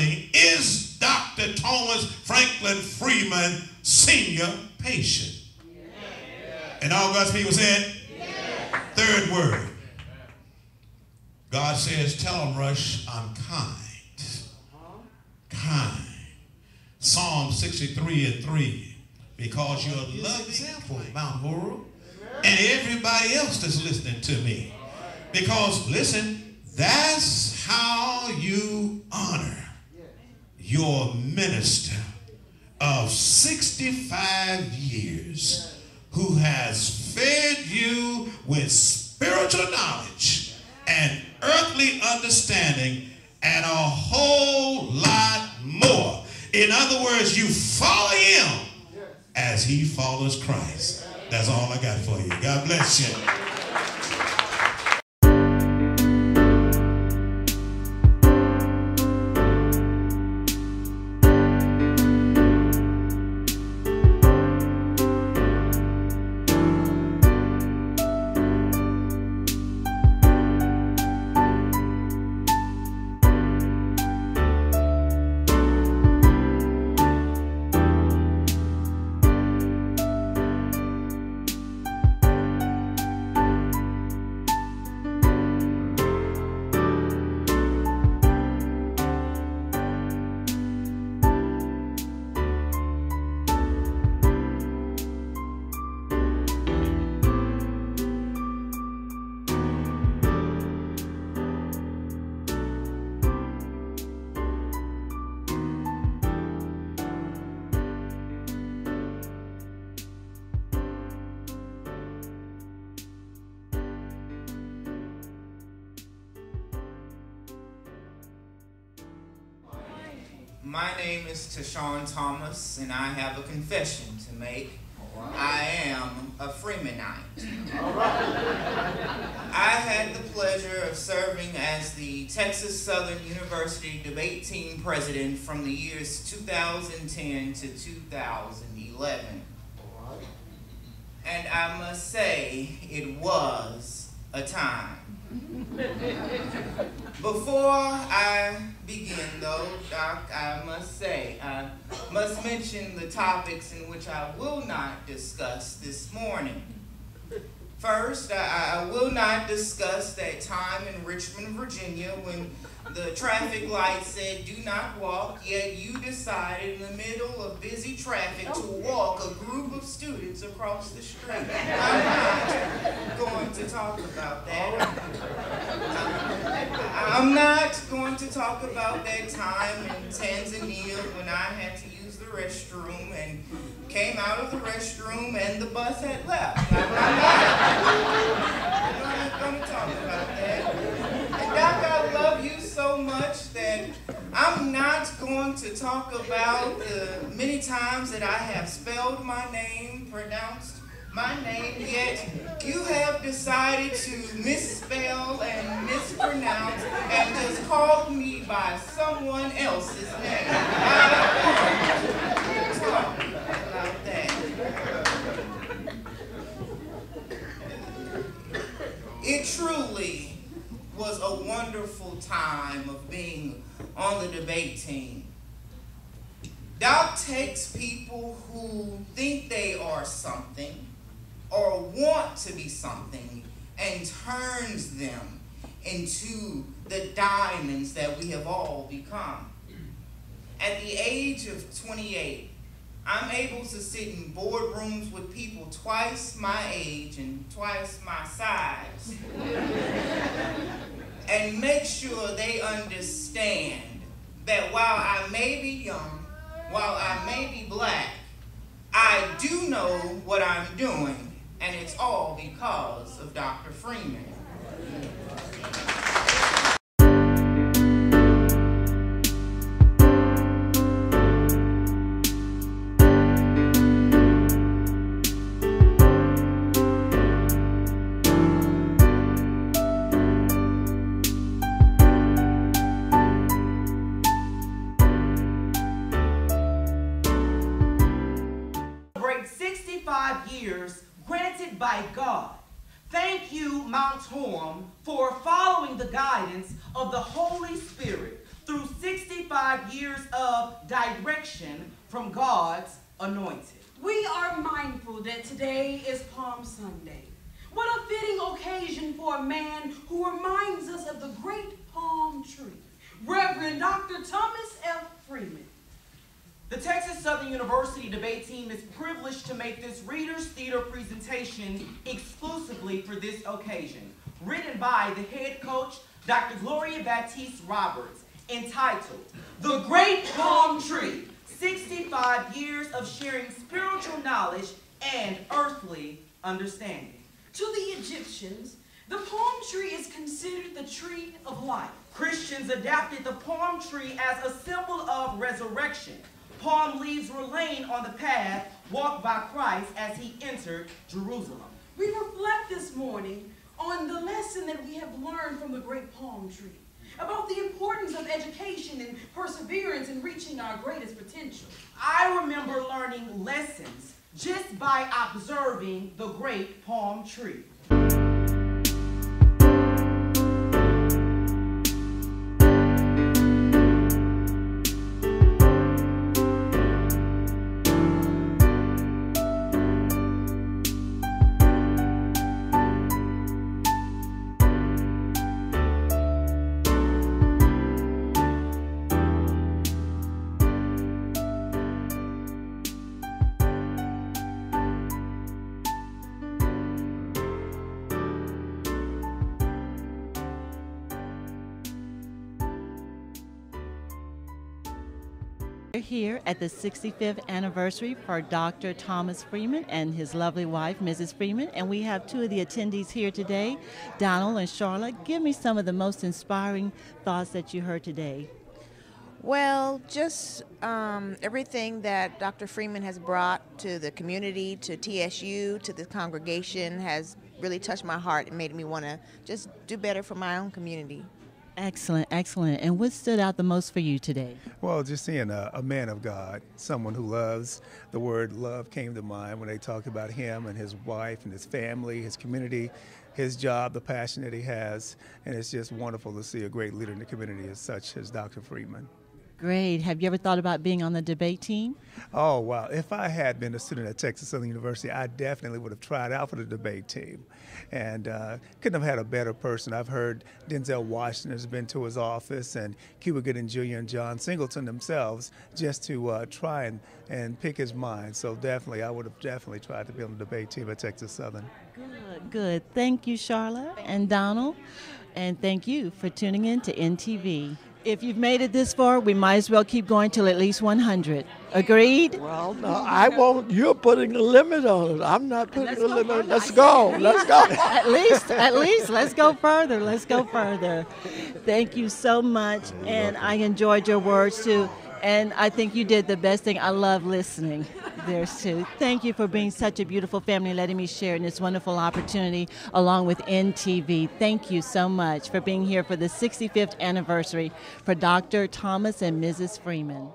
is Dr. Thomas Franklin Freeman Sr. patient? And all God's people said, Third word. God says, tell them, Rush, I'm kind. Uh-huh. Kind. Psalm 63 and 3. Because you're a love example, Mount Horeb, and everybody else that's listening to me. Because, listen, that's how you honor your minister of 65 years who has fed you with spiritual knowledge and earthly understanding and a whole lot more. In other words, you follow him as he follows Christ. That's all I got for you. God bless you. My name is Tashawn Thomas, and I have a confession to make. I am a Freemanite. I had the pleasure of serving as the Texas Southern University debate team president from the years 2010 to 2011. And I must say, it was a time. Before I begin, though, Doc, I must say, I must mention the topics in which I will not discuss this morning. First, I, I will not discuss that time in Richmond, Virginia when the traffic light said do not walk, yet you decided in the middle of busy traffic to walk a group of students across the street. I'm not going to talk about that. I'm not going to talk about that time in Tanzania when I had to use the restroom and came out of the restroom and the bus had left. I'm not going to talk about that. And Doc, I love you so much that I'm not going to talk about the many times that I have spelled my name, pronounced my name, yet you have decided to misspell and mispronounce and just called me by someone else's name. It truly was a wonderful time of being on the debate team. Doc takes people who think they are something or want to be something and turns them into the diamonds that we have all become. At the age of 28, I'm able to sit in boardrooms with people twice my age and twice my size and make sure they understand that while I may be young, while I may be black, I do know what I'm doing, and it's all because of Dr. Freeman. By God. Thank you, Mount Horeb, for following the guidance of the Holy Spirit through 65 years of direction from God's anointed. We are mindful that today is Palm Sunday. What a fitting occasion for a man who reminds us of the great palm tree, Reverend Dr. Thomas F. Freeman. The Texas Southern University debate team is privileged to make this Reader's Theater presentation exclusively for this occasion, written by the head coach, Dr. Gloria Baptiste Roberts, entitled The Great Palm Tree, 65 Years of Sharing Spiritual Knowledge and Earthly Understanding. To the Egyptians, the palm tree is considered the tree of life. Christians adapted the palm tree as a symbol of resurrection. Palm leaves were laying on the path walked by Christ as he entered Jerusalem. We reflect this morning on the lesson that we have learned from the great palm tree about the importance of education and perseverance in reaching our greatest potential. I remember learning lessons just by observing the great palm tree. We're here at the 65th anniversary for Dr. Thomas Freeman and his lovely wife, Mrs. Freeman, and we have two of the attendees here today, Donald and Charlotte. Give me some of the most inspiring thoughts that you heard today. Well, just um, everything that Dr. Freeman has brought to the community, to TSU, to the congregation has really touched my heart and made me want to just do better for my own community. Excellent, excellent. And what stood out the most for you today? Well, just seeing a, a, man of God, someone who loves. The word love came to mind when they talked about him and his wife and his family, his community, his job, the passion that he has. And it's just wonderful to see a great leader in the community as such as Dr. Freeman. Great. Have you ever thought about being on the debate team? Oh, wow. If I had been a student at Texas Southern University, I definitely would have tried out for the debate team. And uh, couldn't have had a better person. I've heard Denzel Washington has been to his office, and Cuba Gooding Jr. and John Singleton themselves just to uh, try and, and pick his mind. So definitely, I would have definitely tried to be on the debate team at Texas Southern. Good, good. Thank you, Charlotte and Donald. And thank you for tuning in to INTV. If you've made it this far, we might as well keep going till at least 100. Agreed? Well, no, I won't. You're putting a limit on it. I'm not putting a limit. Let's go. Let's go. at least, at least, let's go further. Let's go further. Thank you so much, and I enjoyed your words too. And I think you did the best thing. I love listening. There's too. Thank you for being such a beautiful family, letting me share in this wonderful opportunity along with INTV. Thank you so much for being here for the 65th anniversary for Dr. Thomas and Mrs. Freeman.